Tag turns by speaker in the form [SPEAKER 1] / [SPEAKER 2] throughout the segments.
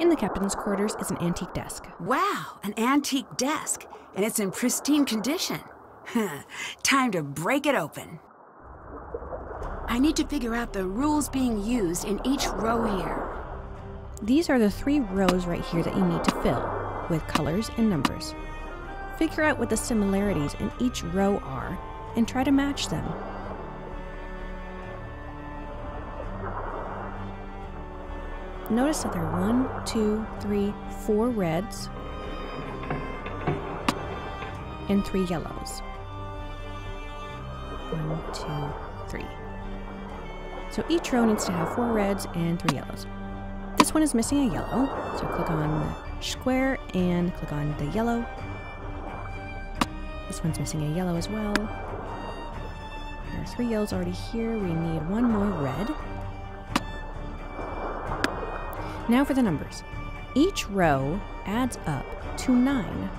[SPEAKER 1] In the captain's quarters is an antique desk.
[SPEAKER 2] Wow, an antique desk, and it's in pristine condition. Time to break it open. I need to figure out the rules being used in each row here.
[SPEAKER 1] These are the three rows right here that you need to fill with colors and numbers. Figure out what the similarities in each row are and try to match them. Notice that there are one, two, three, four reds and three yellows. One, two, three. So each row needs to have four reds and three yellows. This one is missing a yellow, so click on the square and click on the yellow. This one's missing a yellow as well. There are three yellows already here. We need one more red. Now for the numbers. Each row adds up to 9.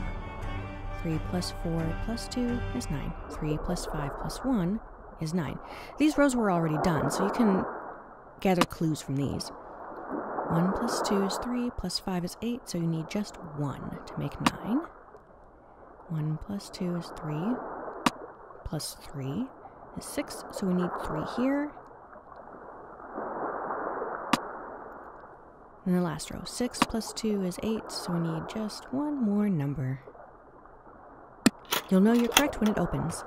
[SPEAKER 1] 3 plus 4 plus 2 is 9. 3 plus 5 plus 1 is 9. These rows were already done, so you can gather clues from these. 1 plus 2 is 3, plus 5 is 8, so you need just 1 to make 9. 1 plus 2 is 3, plus 3 is 6, so we need 3 here. And the last row, 6 plus 2 is 8, so we need just one more number. You'll know you're correct when it opens.